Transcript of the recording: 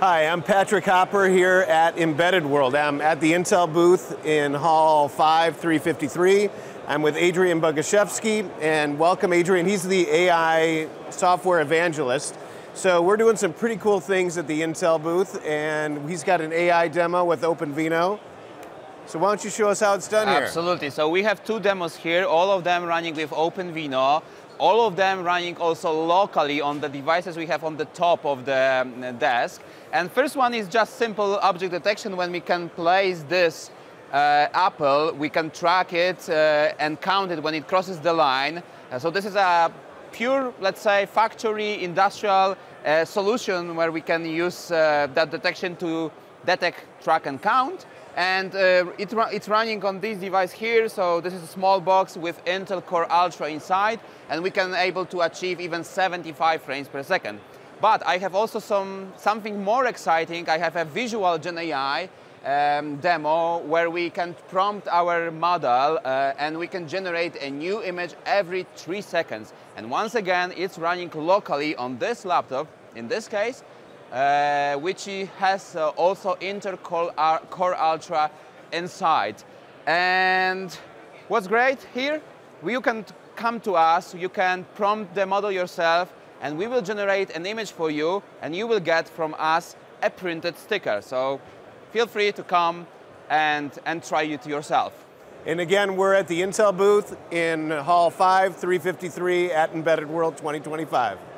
Hi, I'm Patrick Hopper here at Embedded World. I'm at the Intel booth in Hall 5, 353. I'm with Adrian Boguszewski, and welcome Adrian. He's the AI software evangelist. So we're doing some pretty cool things at the Intel booth, and he's got an AI demo with OpenVINO. So why don't you show us how it's done here? Absolutely. So we have two demos here, all of them running with OpenVINO all of them running also locally on the devices we have on the top of the um, desk. And first one is just simple object detection when we can place this uh, apple, we can track it uh, and count it when it crosses the line. Uh, so this is a pure, let's say, factory industrial uh, solution where we can use uh, that detection to detect, track and count. And uh, it, it's running on this device here, so this is a small box with Intel Core Ultra inside, and we can able to achieve even 75 frames per second. But I have also some, something more exciting. I have a visual Gen AI um, demo where we can prompt our model uh, and we can generate a new image every three seconds. And once again, it's running locally on this laptop, in this case, uh, which has uh, also Intel Core Ultra inside. And what's great here, you can come to us, you can prompt the model yourself, and we will generate an image for you, and you will get from us a printed sticker. So feel free to come and, and try it yourself. And again, we're at the Intel booth in Hall 5, 353 at Embedded World 2025.